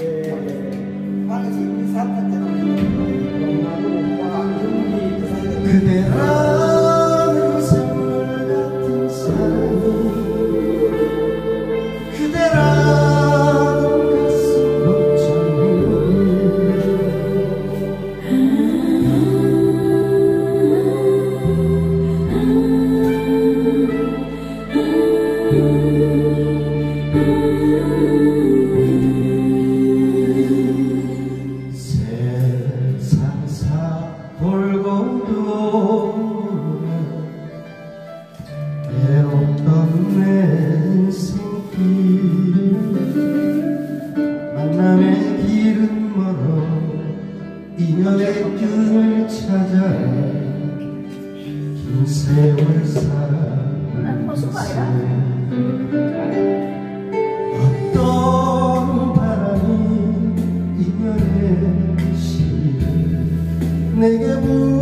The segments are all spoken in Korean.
えー、まず、 마음의 생길 만남의 길은 멀어 인연의 끈을 찾아 긴 세월살, 어, 어떤 바람이 인연의 시를 내게 불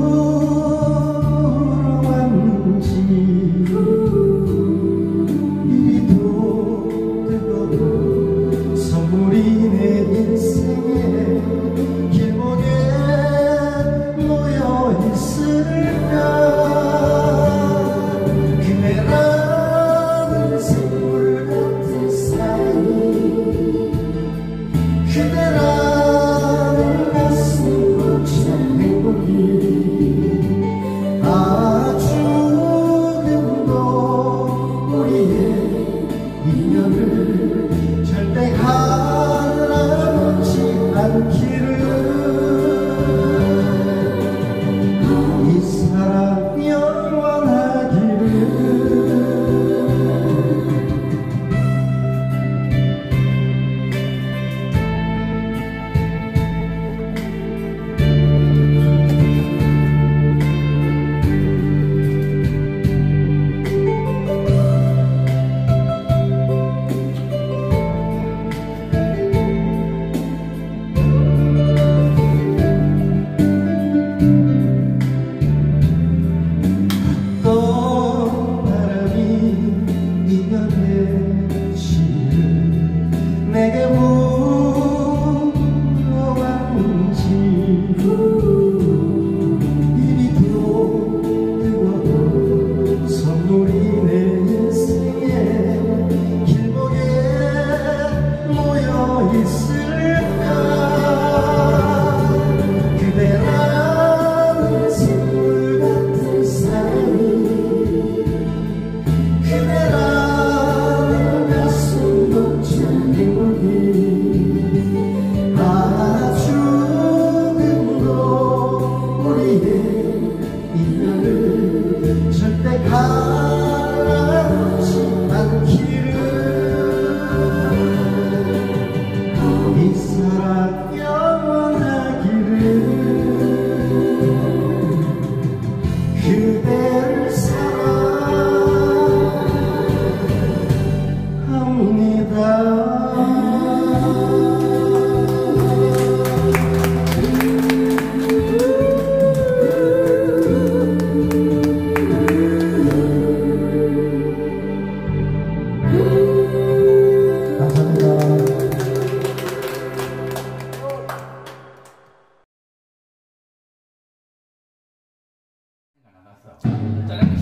jangan ya.